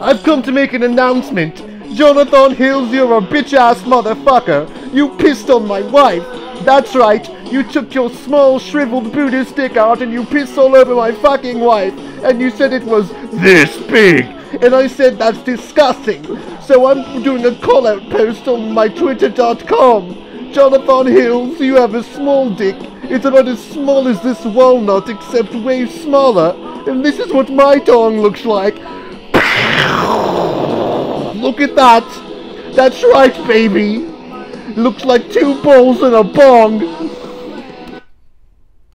I've come to make an announcement. Jonathan Hills, you're a bitch-ass motherfucker. You pissed on my wife. That's right. You took your small shriveled Buddhist dick out and you pissed all over my fucking wife. And you said it was this big. And I said that's disgusting. So I'm doing a call-out post on my twitter.com. Jonathan Hills, you have a small dick. It's about as small as this walnut, except way smaller. And this is what my tongue looks like. Look at that. That's right, baby. Looks like two balls and a bong.